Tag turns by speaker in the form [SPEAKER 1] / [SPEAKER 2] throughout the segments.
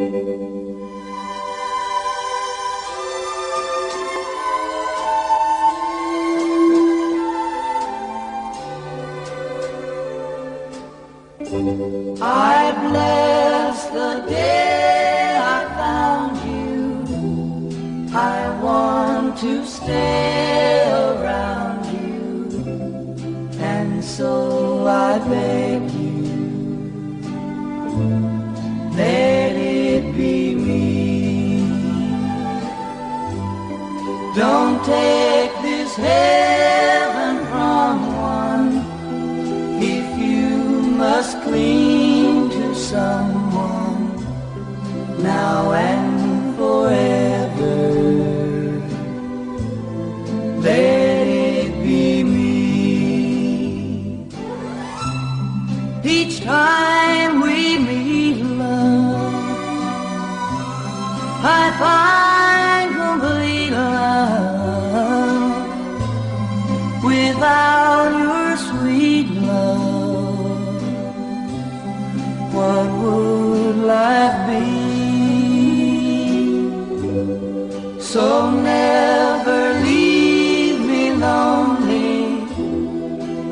[SPEAKER 1] I bless the day I found you. I want to stay around you, and so I beg you, Don't take this heaven from one if you must cling to someone now and forever. Let it be me. Each time Never leave me lonely.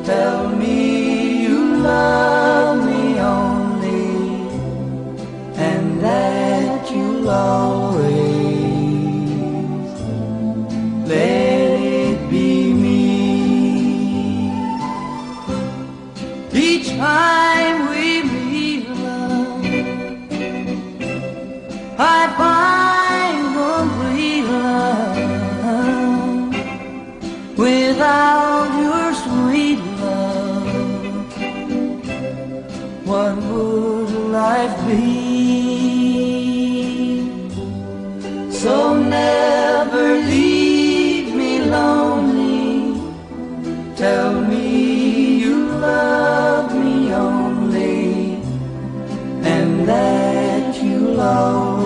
[SPEAKER 1] Tell me you love me only, and that you'll always let it be me. Each time life be? So never leave me lonely. Tell me you love me only, and that you love.